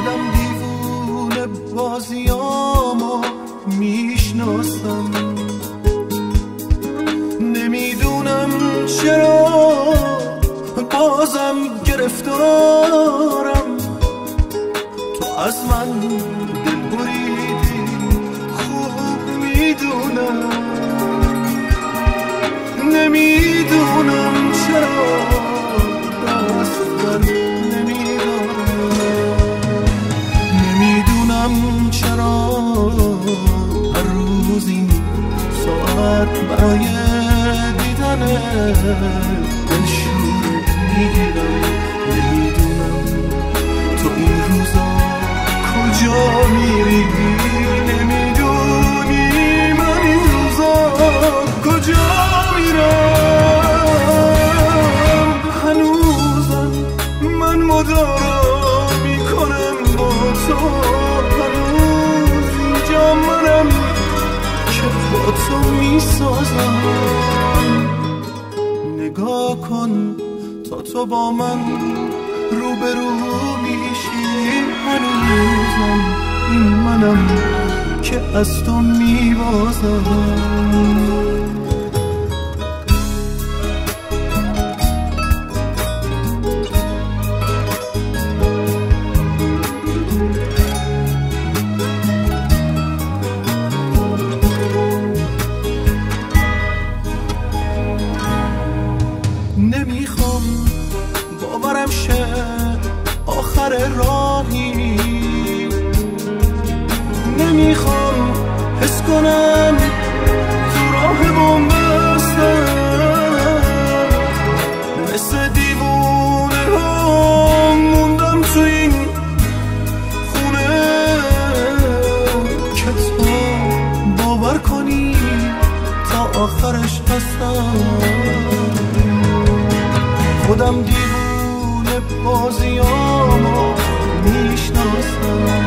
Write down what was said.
خودم دیوون بازیامو می‌شناسم. نمی‌دونم چرا بازم گرفتارم برای دیدن دلشور می‌گیرم. می‌سازم. نگاه کن تا تو با من روبرو میشی. هنوزم این منم که از تو میبازم. باورم شه آخر راهی. نمی‌خوام حس کنم تو راه بومبستم مثل دیوونه ها موندم تو این خونه که تو باور کنی تا آخرش هستم. خودم دیوونه بازیامو می‌شناسم.